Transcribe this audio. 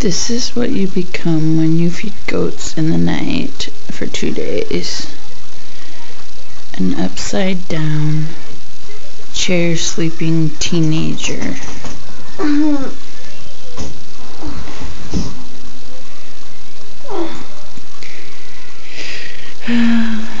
This is what you become when you feed goats in the night for two days. An upside down, chair sleeping teenager.